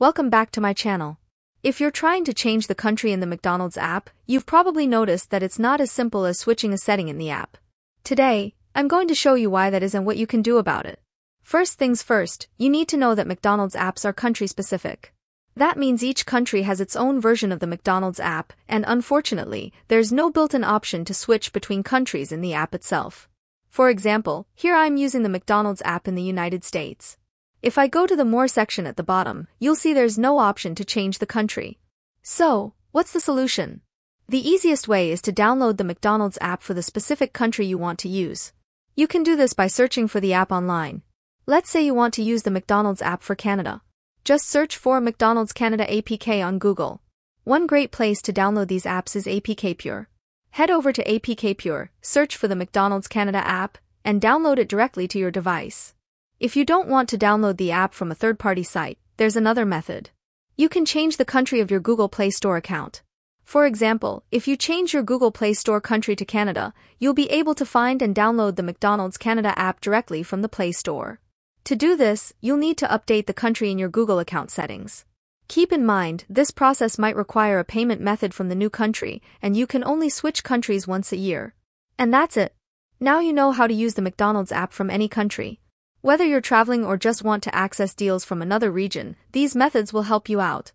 welcome back to my channel. If you're trying to change the country in the McDonald's app, you've probably noticed that it's not as simple as switching a setting in the app. Today, I'm going to show you why that is and what you can do about it. First things first, you need to know that McDonald's apps are country specific. That means each country has its own version of the McDonald's app, and unfortunately, there's no built-in option to switch between countries in the app itself. For example, here I'm using the McDonald's app in the United States. If I go to the More section at the bottom, you'll see there's no option to change the country. So, what's the solution? The easiest way is to download the McDonald's app for the specific country you want to use. You can do this by searching for the app online. Let's say you want to use the McDonald's app for Canada. Just search for McDonald's Canada APK on Google. One great place to download these apps is APK Pure. Head over to APK Pure, search for the McDonald's Canada app, and download it directly to your device. If you don't want to download the app from a third-party site, there's another method. You can change the country of your Google Play Store account. For example, if you change your Google Play Store country to Canada, you'll be able to find and download the McDonald's Canada app directly from the Play Store. To do this, you'll need to update the country in your Google account settings. Keep in mind, this process might require a payment method from the new country, and you can only switch countries once a year. And that's it. Now you know how to use the McDonald's app from any country. Whether you're traveling or just want to access deals from another region, these methods will help you out.